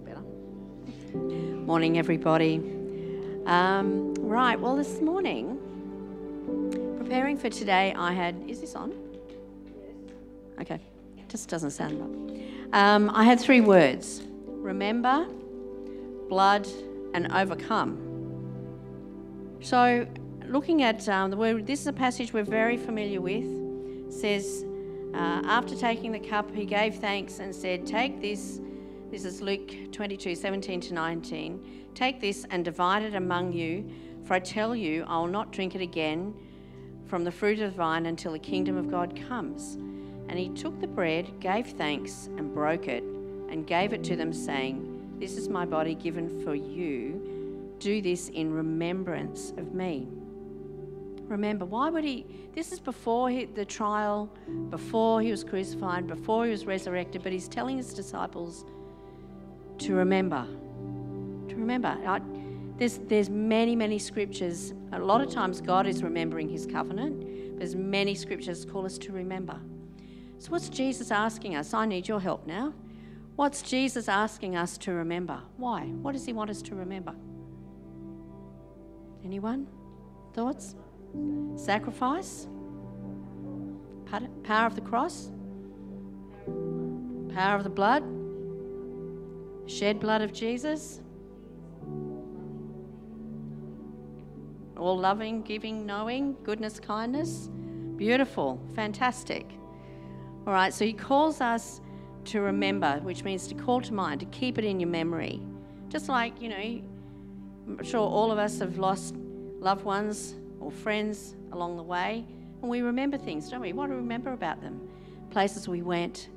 better. Morning, everybody. Um, right, well, this morning, preparing for today, I had. Is this on? Yes. Okay, just doesn't sound right. Um, I had three words remember, blood, and overcome. So, looking at um, the word, this is a passage we're very familiar with. It says, uh, after taking the cup, he gave thanks and said, Take this this is Luke 22 17 to 19. Take this and divide it among you, for I tell you, I will not drink it again from the fruit of the vine until the kingdom of God comes. And he took the bread, gave thanks, and broke it, and gave it to them, saying, This is my body given for you. Do this in remembrance of me. Remember, why would he? This is before he, the trial, before he was crucified, before he was resurrected, but he's telling his disciples, to remember. To remember. I, there's, there's many, many scriptures. A lot of times God is remembering his covenant. There's many scriptures call us to remember. So what's Jesus asking us? I need your help now. What's Jesus asking us to remember? Why? What does he want us to remember? Anyone? Thoughts? Sacrifice? Power of the cross? Power of the blood? Shed blood of Jesus. All loving, giving, knowing, goodness, kindness. Beautiful, fantastic. All right, so he calls us to remember, which means to call to mind, to keep it in your memory. Just like, you know, I'm sure all of us have lost loved ones or friends along the way, and we remember things, don't we? What do we remember about them? Places we went,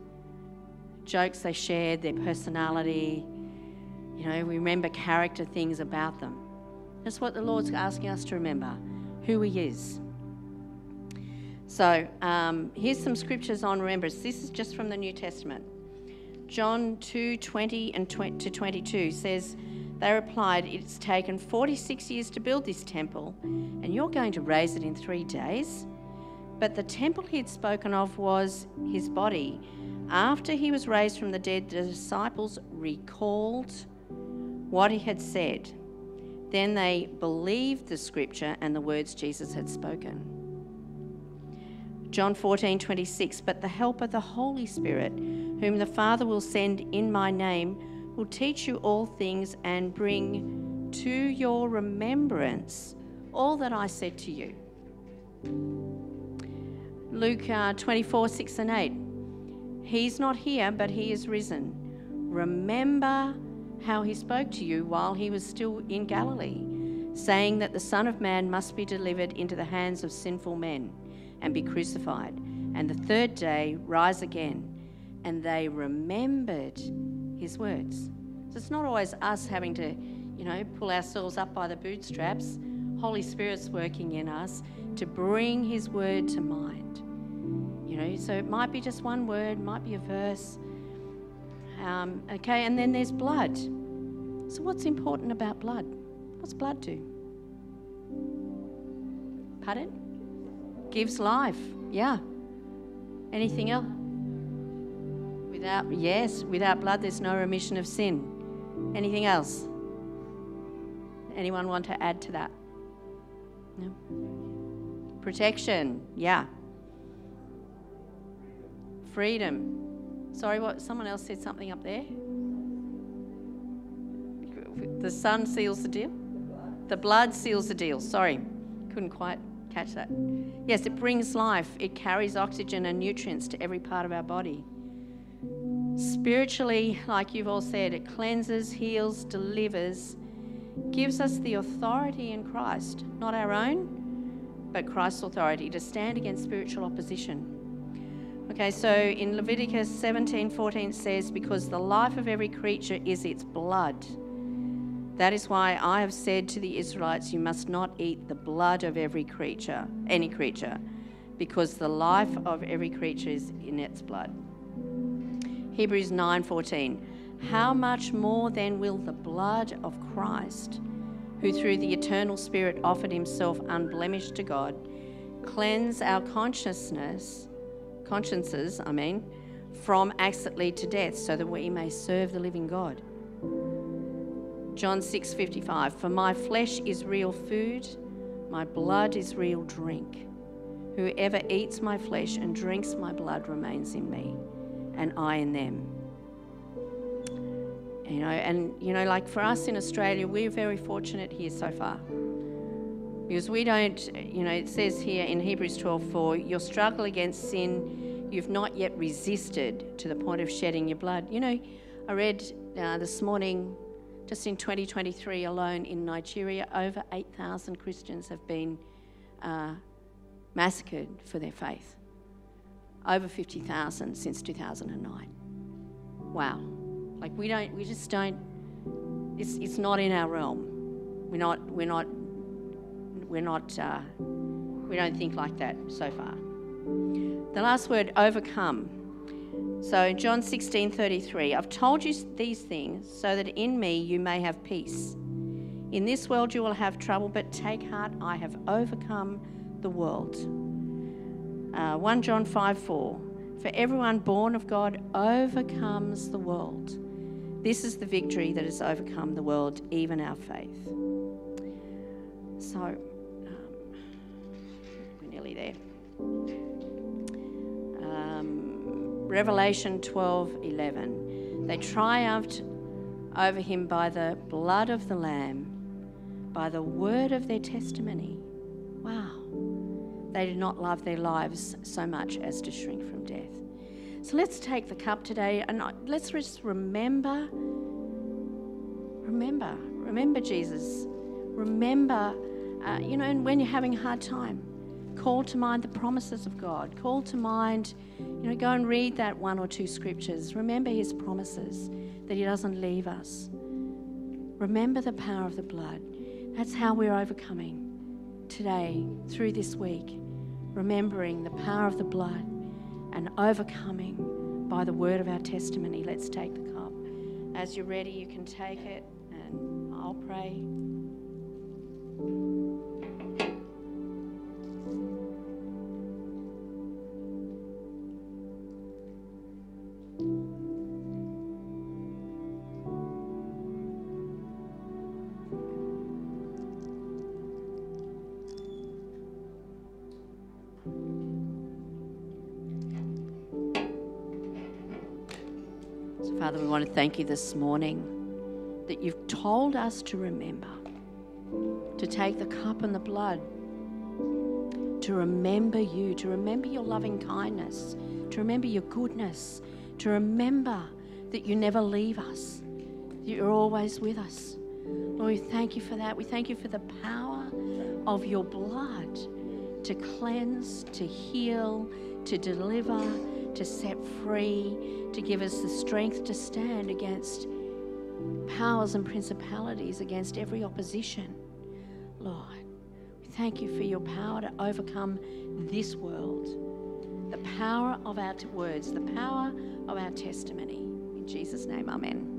jokes they shared, their personality. You know, we remember character things about them. That's what the Lord's asking us to remember who He is. So, um, here's some scriptures on remembrance. This is just from the New Testament. John 2 20 and 20 to 22 says, They replied, It's taken 46 years to build this temple, and you're going to raise it in three days. But the temple he had spoken of was his body. After he was raised from the dead, the disciples recalled what he had said. Then they believed the scripture and the words Jesus had spoken. John 14, 26. But the helper, the Holy Spirit, whom the Father will send in my name, will teach you all things and bring to your remembrance all that I said to you. Luke uh, 24, 6 and 8. He's not here, but he is risen. Remember how he spoke to you while he was still in Galilee, saying that the Son of Man must be delivered into the hands of sinful men and be crucified, and the third day rise again. And they remembered his words. So it's not always us having to, you know, pull ourselves up by the bootstraps. Holy Spirit's working in us to bring his word to mind. You know, so it might be just one word, might be a verse. Um, okay, and then there's blood. So, what's important about blood? What's blood do? Pardon? Gives life. Yeah. Anything else? Without, yes, without blood, there's no remission of sin. Anything else? Anyone want to add to that? No? Protection. Yeah. Freedom. Sorry, what? Someone else said something up there. The sun seals the deal. The blood seals the deal. Sorry, couldn't quite catch that. Yes, it brings life. It carries oxygen and nutrients to every part of our body. Spiritually, like you've all said, it cleanses, heals, delivers, gives us the authority in Christ, not our own, but Christ's authority to stand against spiritual opposition. Okay, so in Leviticus 17 14 says, Because the life of every creature is its blood. That is why I have said to the Israelites, You must not eat the blood of every creature, any creature, because the life of every creature is in its blood. Hebrews 9:14 How much more then will the blood of Christ, who through the eternal Spirit offered himself unblemished to God, cleanse our consciousness, consciences, I mean, from acts that lead to death, so that we may serve the living God? John 6:55 For my flesh is real food, my blood is real drink. Whoever eats my flesh and drinks my blood remains in me, and I in them. You know, and you know, like for us in Australia, we're very fortunate here so far. Because we don't, you know, it says here in Hebrews 12:4, your struggle against sin, you've not yet resisted to the point of shedding your blood. You know, I read uh, this morning, just in 2023 alone in Nigeria, over 8,000 Christians have been uh, massacred for their faith. Over 50,000 since 2009. Wow. Like we don't, we just don't, it's, it's not in our realm. We're not, we're not, we're not, uh, we don't think like that so far. The last word, overcome. So John 16 33, I've told you these things so that in me you may have peace. In this world you will have trouble, but take heart, I have overcome the world. Uh, 1 John 5 4, for everyone born of God overcomes the world. This is the victory that has overcome the world, even our faith. So, um, we're nearly there. Um, Revelation 12 11. They triumphed over him by the blood of the Lamb, by the word of their testimony. Wow. They did not love their lives so much as to shrink from death. So let's take the cup today and let's just remember, remember, remember Jesus. Remember, uh, you know, and when you're having a hard time, call to mind the promises of God. Call to mind, you know, go and read that one or two scriptures. Remember his promises that he doesn't leave us. Remember the power of the blood. That's how we're overcoming today through this week. Remembering the power of the blood and overcoming by the word of our testimony. Let's take the cup. As you're ready, you can take it, and I'll pray. Want to thank you this morning that you've told us to remember, to take the cup and the blood, to remember you, to remember your loving kindness, to remember your goodness, to remember that you never leave us, that you're always with us. Lord, we thank you for that. We thank you for the power of your blood to cleanse, to heal, to deliver, to set free, to give us the strength to stand against powers and principalities, against every opposition. Lord, we thank you for your power to overcome this world, the power of our words, the power of our testimony. In Jesus' name, amen.